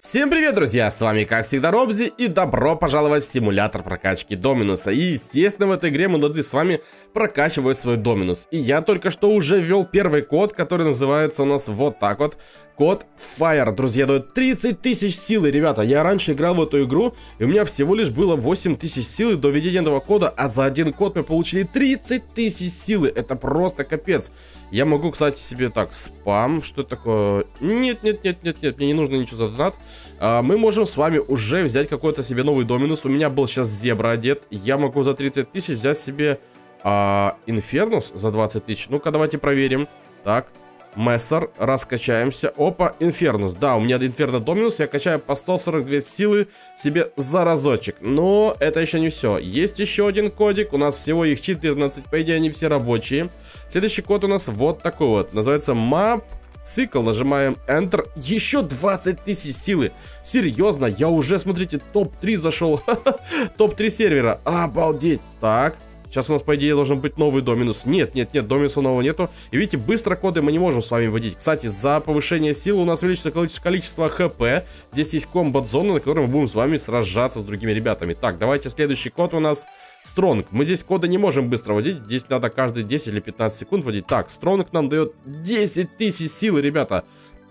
Всем привет, друзья! С вами, как всегда, Робзи, и добро пожаловать в симулятор прокачки Доминуса. И, естественно, в этой игре мы должны с вами прокачивать свой Доминус. И я только что уже ввел первый код, который называется у нас вот так вот. Код Fire, друзья, дает 30 тысяч силы, ребята. Я раньше играл в эту игру, и у меня всего лишь было 8 тысяч силы до введения этого кода, а за один код мы получили 30 тысяч силы. Это просто капец. Я могу, кстати, себе так, спам, что это такое? Нет, нет, нет, нет, нет, мне не нужно ничего за донат. А, мы можем с вами уже взять какой-то себе новый доминус. У меня был сейчас зебра одет. Я могу за 30 тысяч взять себе а, Инфернус за 20 тысяч. Ну-ка, давайте проверим. Так, Мессер, раскачаемся. Опа, Инфернус. Да, у меня Инферно Доминус, я качаю по 142 силы себе за разочек. Но это еще не все. Есть еще один кодик, у нас всего их 14, по идее они все рабочие. Следующий код у нас вот такой вот, называется Map цикл, нажимаем Enter, еще 20 тысяч силы. Серьезно, я уже, смотрите, топ-3 зашел. топ-3 сервера, обалдеть. Так, Сейчас у нас, по идее, должен быть новый доминус. Нет, нет, нет, доминуса нового нету. И видите, быстро коды мы не можем с вами вводить. Кстати, за повышение силы у нас увеличится количество хп. Здесь есть комбат-зона, на которой мы будем с вами сражаться с другими ребятами. Так, давайте следующий код у нас Стронг. Мы здесь коды не можем быстро вводить. Здесь надо каждые 10 или 15 секунд вводить. Так, Стронг нам дает 10 тысяч силы, ребята.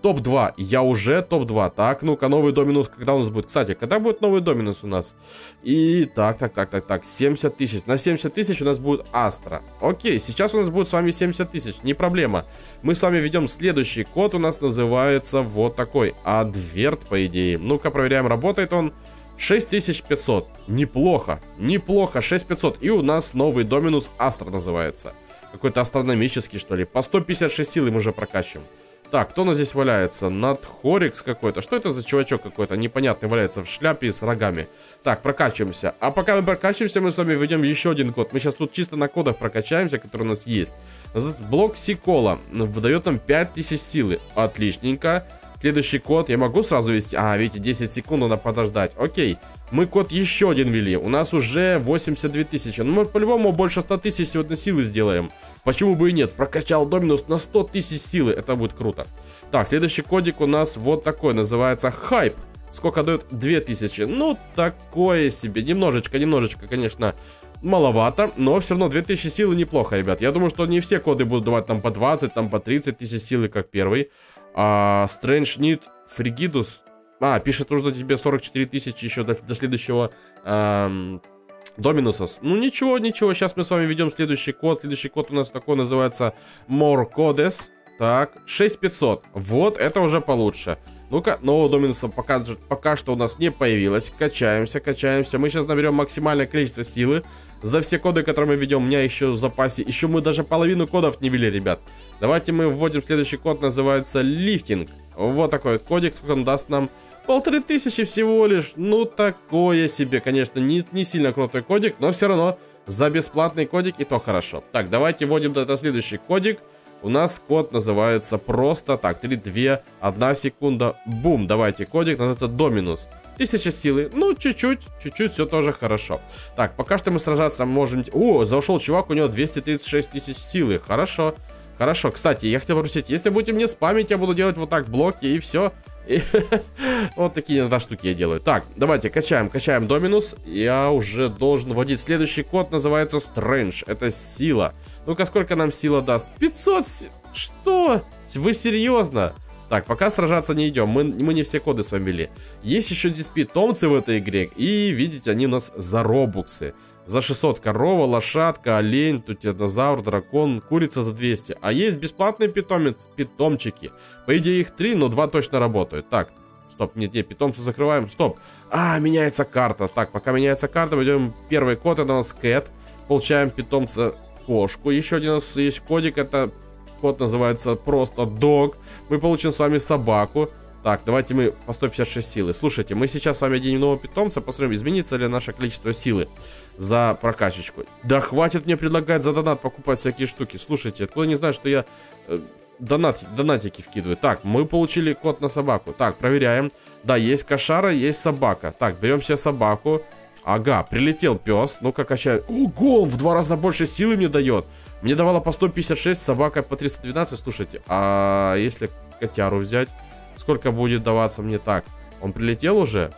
Топ-2. Я уже топ-2. Так, ну-ка, новый доминус. Когда у нас будет? Кстати, когда будет новый доминус у нас? И так, так, так, так, так. 70 тысяч. На 70 тысяч у нас будет Астра. Окей, сейчас у нас будет с вами 70 тысяч. Не проблема. Мы с вами ведем следующий код. У нас называется вот такой. Адверт, по идее. Ну-ка, проверяем, работает он. 6500. Неплохо. Неплохо. 6500. И у нас новый доминус Астра называется. Какой-то астрономический, что ли. По 156 сил мы уже прокачиваем. Так, кто у нас здесь валяется? Надхорикс какой-то. Что это за чувачок какой-то непонятный валяется в шляпе с рогами? Так, прокачиваемся. А пока мы прокачиваемся, мы с вами введем еще один код. Мы сейчас тут чисто на кодах прокачаемся, который у нас есть. Блок Сикола выдает нам 5000 силы. Отличненько. Следующий код я могу сразу ввести? А, видите, 10 секунд надо подождать. Окей. Мы код еще один ввели. У нас уже 82 тысячи. Ну, мы по-любому больше 100 тысяч сегодня силы сделаем. Почему бы и нет? Прокачал Доминус на 100 тысяч силы. Это будет круто. Так, следующий кодик у нас вот такой. Называется Хайп. Сколько дает? 2000. Ну, такое себе. Немножечко, немножечко, конечно, маловато. Но все равно 2000 силы неплохо, ребят. Я думаю, что не все коды будут давать там по 20, там по 30 тысяч силы, как первый. А, Strange Need Frigidus. А, пишет, нужно тебе 44 тысячи еще до, до следующего... Эм, Доминусос. Ну ничего, ничего, сейчас мы с вами ведем следующий код. Следующий код у нас такой называется More Codes. Так, 6500. Вот, это уже получше. Ну-ка, нового Доминуса пока, пока что у нас не появилось. Качаемся, качаемся. Мы сейчас наберем максимальное количество силы. За все коды, которые мы ведем, у меня еще в запасе. Еще мы даже половину кодов не ввели, ребят. Давайте мы вводим следующий код, называется лифтинг. Вот такой вот кодик, сколько он даст нам Полторы тысячи всего лишь. Ну, такое себе, конечно, не, не сильно крутой кодик, но все равно за бесплатный кодик и то хорошо. Так, давайте вводим это следующий кодик. У нас код называется просто так, 3, 2, 1 секунда, бум, давайте кодик, называется Доминус. Тысяча силы, ну, чуть-чуть, чуть-чуть, все тоже хорошо. Так, пока что мы сражаться можем... О, зашел чувак, у него 236 тысяч силы, хорошо. Хорошо, кстати, я хотел попросить, если будете мне спамить, я буду делать вот так блоки и все. вот такие иногда штуки я делаю. Так, давайте качаем, качаем Доминус. Я уже должен вводить следующий код, называется Strange. Это сила. Ну-ка, сколько нам сила даст? 500... Что? Вы серьезно? Так, пока сражаться не идем, мы, мы не все коды с вами ввели. Есть еще здесь питомцы в этой игре, и видите, они у нас за робуксы. За 600 корова, лошадка, олень, тут динозавр, дракон, курица за 200. А есть бесплатные питомец, питомчики. По идее их 3, но 2 точно работают. Так, стоп, нет, нет, питомца закрываем, стоп. А, меняется карта. Так, пока меняется карта, идем первый код, это у нас кэт. Получаем питомца кошку. Еще один у нас есть кодик, это код называется просто dog. Мы получим с вами собаку. Так, давайте мы по 156 силы. Слушайте, мы сейчас с вами оденем нового питомца, посмотрим, изменится ли наше количество силы за прокачечку. Да хватит мне предлагать за донат покупать всякие штуки. Слушайте, откуда не знаю, что я э, донат, донатики вкидываю. Так, мы получили код на собаку. Так, проверяем. Да, есть кошара, есть собака. Так, берем себе собаку. Ага, прилетел пес. Ну-ка, качаю. Ого, он в два раза больше силы мне дает. Мне давала по 156, собака по 312. Слушайте, а если котяру взять, сколько будет даваться мне так? Он прилетел уже?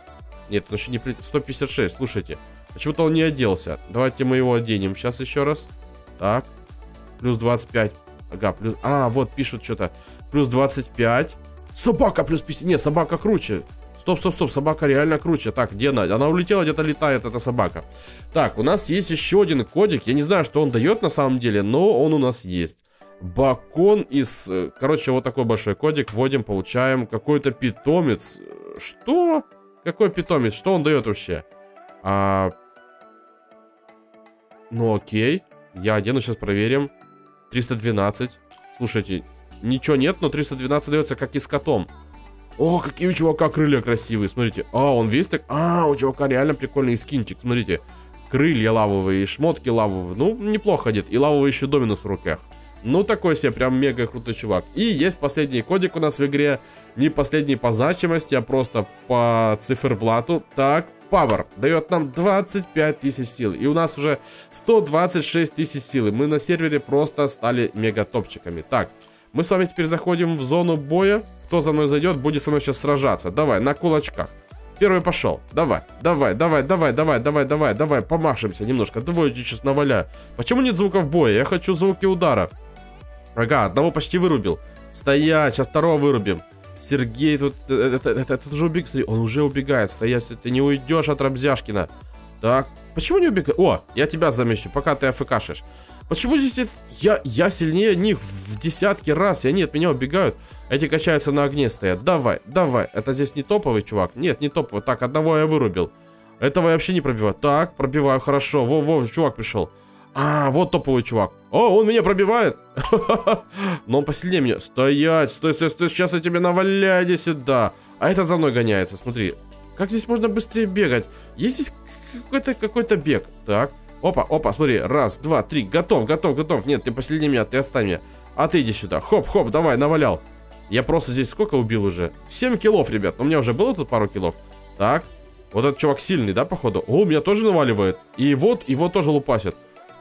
Нет, он еще не прилетел. 156, слушайте. Почему-то он не оделся. Давайте мы его оденем сейчас еще раз. Так. Плюс 25. Ага, плюс... А, вот пишут что-то. Плюс 25. Собака плюс 50. Нет, собака круче. Стоп, стоп, стоп, собака реально круче. Так, где она? Она улетела, где-то летает эта собака. Так, у нас есть еще один кодик. Я не знаю, что он дает на самом деле, но он у нас есть. Бакон из... Э, короче, вот такой большой кодик. Вводим, получаем какой-то питомец. Что? Какой питомец? Что он дает вообще? А... Ну окей. Я одену, сейчас проверим. 312. Слушайте, ничего нет, но 312 дается как и с котом. О, какие у чувака крылья красивые, смотрите. А, он весь так... А, у чувака реально прикольный скинчик, смотрите. Крылья лавовые, шмотки лавовые. Ну, неплохо одет. И лавовый еще доминус в руках. Ну, такой себе прям мега крутой чувак. И есть последний кодик у нас в игре. Не последний по значимости, а просто по циферблату. Так, Power дает нам 25 тысяч сил. И у нас уже 126 тысяч силы. Мы на сервере просто стали мега топчиками. Так, мы с вами теперь заходим в зону боя. Кто за мной зайдет, будет со мной сейчас сражаться. Давай, на кулачках. Первый пошел. Давай, давай, давай, давай, давай, давай, давай, давай, помашемся немножко. Давай, сейчас наваляю. Почему нет звуков боя? Я хочу звуки удара. Ага, одного почти вырубил. Стоять, сейчас второго вырубим. Сергей тут... Это, это, это, уже убег... Смотри, он уже убегает. Стоять, ты не уйдешь от Рабзяшкина. Так, почему не убегает? О, я тебя замещу, пока ты афкашишь. Почему здесь я, я сильнее них в десятки раз, и они от меня убегают. Эти качаются на огне стоят. Давай, давай. Это здесь не топовый чувак? Нет, не топовый. Так, одного я вырубил. Этого я вообще не пробиваю. Так, пробиваю, хорошо. Во, во, чувак пришел. А, вот топовый чувак. О, он меня пробивает. Но он посильнее меня. Стоять, стой, стой, стой. Сейчас я тебе наваляю, иди сюда. А этот за мной гоняется, смотри. Как здесь можно быстрее бегать? Есть здесь какой-то какой-то бег. Так. Опа, опа, смотри. Раз, два, три. Готов, готов, готов. Нет, ты посильнее меня, ты отстань меня. А ты иди сюда. Хоп, хоп, давай, навалял. Я просто здесь сколько убил уже? 7 килов, ребят. У меня уже было тут пару килов. Так. Вот этот чувак сильный, да, походу? О, меня тоже наваливает. И вот, его тоже лупасит.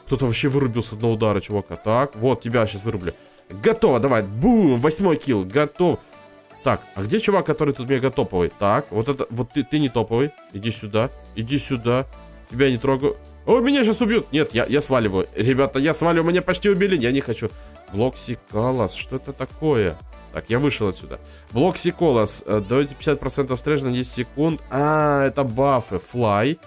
Кто-то вообще вырубил с одного удара, чувака. Так, вот, тебя сейчас вырублю. Готово, давай. Бум, восьмой килл, готов. Так, а где чувак, который тут мега топовый? Так, вот это, вот ты, ты не топовый. Иди сюда, иди сюда. Тебя не трогаю. О, меня сейчас убьют. Нет, я, я сваливаю. Ребята, я сваливаю, меня почти убили. Я не хочу. Bloxy Colas, что это такое? Так, я вышел отсюда. Bloxy Colas, э, даете 50% strength на 10 секунд. А, это бафы. Fly.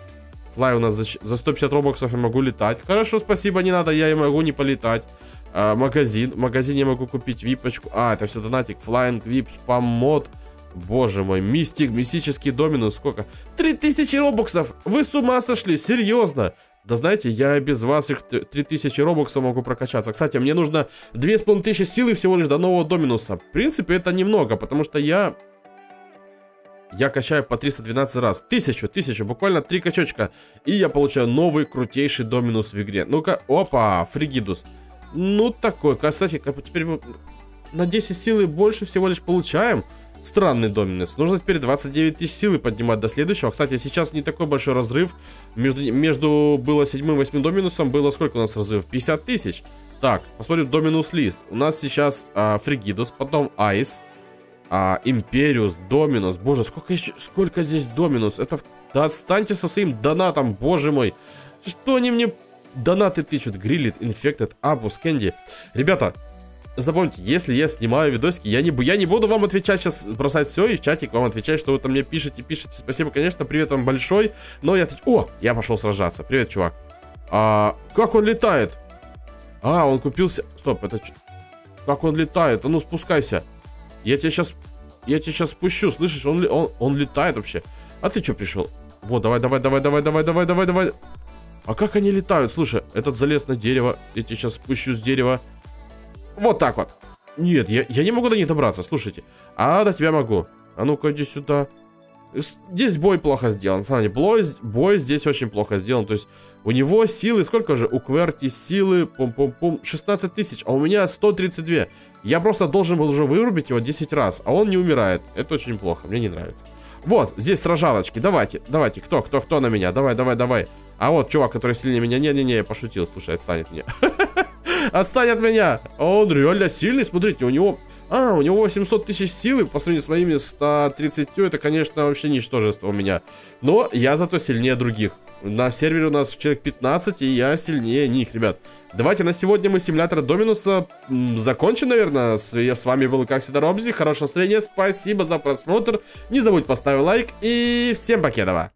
Fly у нас за, за 150 робуксов я могу летать. Хорошо, спасибо, не надо, я и могу не полетать. А, магазин. В магазине я могу купить випочку. А, это все донатик. Flying VIP, спам мод. Боже мой, мистик, мистический доминус, сколько? 3000 робоксов! Вы с ума сошли, серьезно? Да знаете, я без вас их 3000 робоксов могу прокачаться. Кстати, мне нужно 2500 силы всего лишь до нового доминуса. В принципе, это немного, потому что я я качаю по 312 раз. Тысячу, тысячу, буквально три качочка. И я получаю новый крутейший доминус в игре. Ну-ка, опа, фригидус. Ну, такой, кстати, теперь мы на 10 силы больше всего лишь получаем. Странный доминус. Нужно теперь 29 тысяч силы поднимать до следующего. Кстати, сейчас не такой большой разрыв. Между, между было 7 и 8 доминусом было сколько у нас разрыв? 50 тысяч. Так, посмотрим доминус лист. У нас сейчас а, Фригидус, потом Айс, а, Империус, Доминус. Боже, сколько еще, сколько здесь Доминус? Это, да отстаньте со своим донатом, боже мой. Что они мне донаты тычут? Грилит, Infected, Апус, Кэнди. Ребята, запомните, если я снимаю видосики, я не, я не буду вам отвечать сейчас, бросать все и в чатик вам отвечать, что вы там мне пишете, пишете. Спасибо, конечно, привет вам большой. Но я... О, я пошел сражаться. Привет, чувак. А, как он летает? А, он купился... Стоп, это... Как он летает? А ну, спускайся. Я тебя сейчас... Я тебя сейчас спущу, слышишь? Он, он, он летает вообще. А ты что пришел? Вот, давай, давай, давай, давай, давай, давай, давай, давай. А как они летают? Слушай, этот залез на дерево. Я тебя сейчас спущу с дерева. Вот так вот. Нет, я, я не могу до них добраться, слушайте. А, до тебя могу. А ну-ка, иди сюда. Здесь бой плохо сделан. Смотрите, бой, бой здесь очень плохо сделан. То есть у него силы, сколько же? У Кверти силы, пум-пум-пум, 16 тысяч, а у меня 132. Я просто должен был уже вырубить его 10 раз, а он не умирает. Это очень плохо, мне не нравится. Вот, здесь сражалочки. Давайте, давайте. Кто, кто, кто на меня? Давай, давай, давай. А вот чувак, который сильнее меня. Не-не-не, я пошутил. Слушай, отстань от меня. Отстань от меня. Он реально сильный. Смотрите, у него... А, у него 800 тысяч силы по сравнению с моими 130. Это, конечно, вообще ничтожество у меня. Но я зато сильнее других. На сервере у нас человек 15, и я сильнее них, ребят. Давайте на сегодня мы симулятор Доминуса закончим, наверное. Я с вами был, как всегда, Робзи. Хорошего настроения, спасибо за просмотр. Не забудь поставить лайк, и всем покедова.